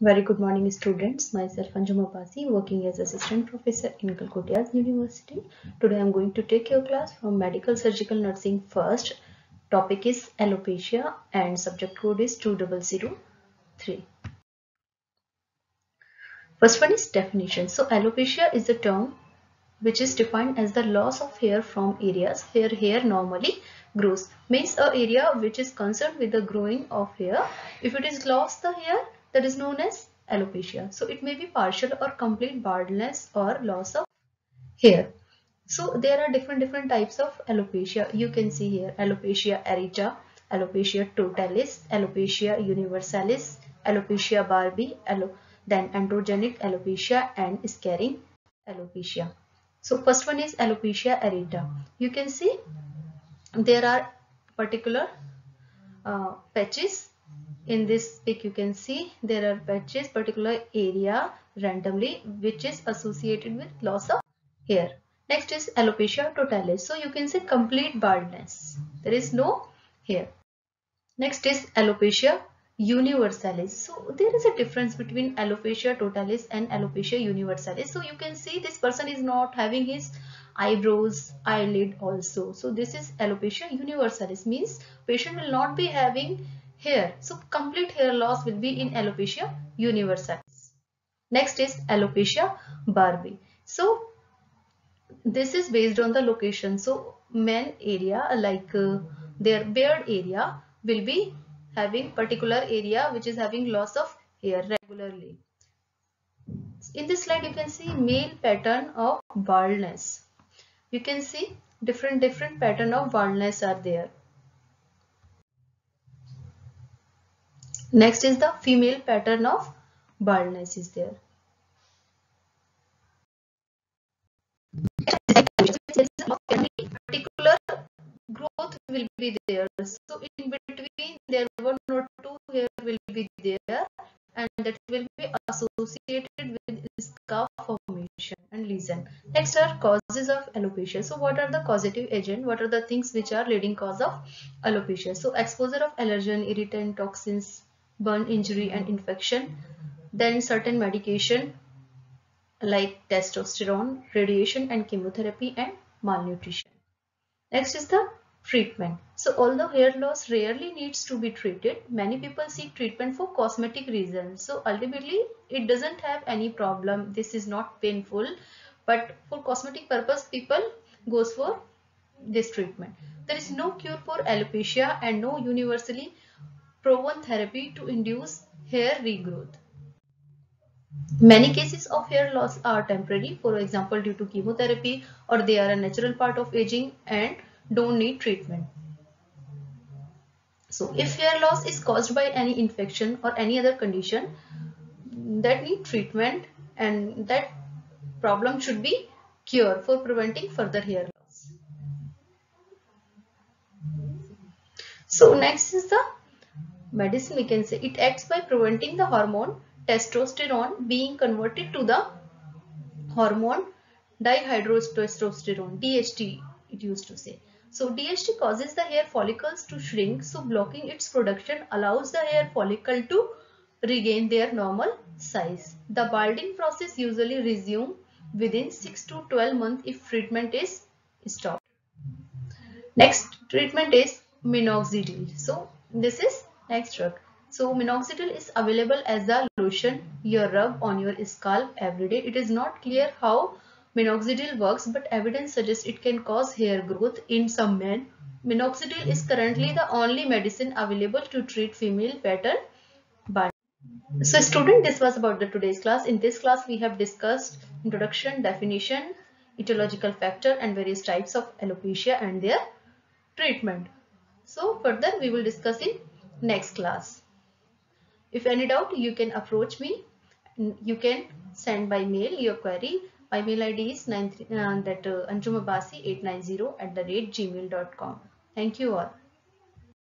Very good morning students. Myself Anjum Abbasi working as assistant professor in Calcutta University. Today I am going to take your class from medical surgical nursing first. Topic is alopecia and subject code is 2003. First one is definition. So alopecia is a term which is defined as the loss of hair from areas where hair normally grows. Means a area which is concerned with the growing of hair. If it is lost the hair that is known as alopecia. So it may be partial or complete baldness or loss of hair. So there are different different types of alopecia. You can see here alopecia areata, alopecia totalis, alopecia universalis, alopecia barbae, alo then androgenic alopecia and scarring alopecia. So first one is alopecia areata. You can see there are particular uh, patches in this pic you can see there are patches particular area randomly which is associated with loss of hair. Next is alopecia totalis. So you can see complete baldness. There is no hair. Next is alopecia universalis. So there is a difference between alopecia totalis and alopecia universalis. So you can see this person is not having his eyebrows eyelid also. So this is alopecia universalis. Means patient will not be having hair. So complete hair loss will be in alopecia universalis. Next is alopecia barbae. So this is based on the location. So men area like uh, their beard area will be having particular area which is having loss of hair regularly. In this slide you can see male pattern of baldness. You can see different different pattern of baldness are there. Next is the female pattern of baldness is there. particular growth will be there. So in between there one or two hair will be there and that will be associated with scalp formation and lesion. Next are causes of alopecia. So what are the causative agent? What are the things which are leading cause of alopecia? So exposure of allergen, irritant, toxins, burn injury and infection. Then certain medication like testosterone, radiation and chemotherapy and malnutrition. Next is the treatment. So although hair loss rarely needs to be treated, many people seek treatment for cosmetic reasons. So ultimately it doesn't have any problem. This is not painful but for cosmetic purpose people goes for this treatment. There is no cure for alopecia and no universally proven therapy to induce hair regrowth. Many cases of hair loss are temporary, for example due to chemotherapy or they are a natural part of aging and don't need treatment. So if hair loss is caused by any infection or any other condition that need treatment and that problem should be cured for preventing further hair loss. So next is the medicine we can say. It acts by preventing the hormone testosterone being converted to the hormone dihydrotestosterone DHT it used to say. So DHT causes the hair follicles to shrink so blocking its production allows the hair follicle to regain their normal size. The balding process usually resume within 6 to 12 months if treatment is stopped. Next treatment is minoxidil. So this is Next drug. So minoxidil is available as a lotion you rub on your scalp every day. It is not clear how minoxidil works but evidence suggests it can cause hair growth in some men. Minoxidil is currently the only medicine available to treat female pattern baldness. So student this was about the today's class. In this class we have discussed introduction, definition, etiological factor and various types of alopecia and their treatment. So further we will discuss in next class. If any doubt, you can approach me. You can send by mail your query. My mail ID is 9, uh, that uh, anjumabasi890 at the rate gmail.com. Thank you all.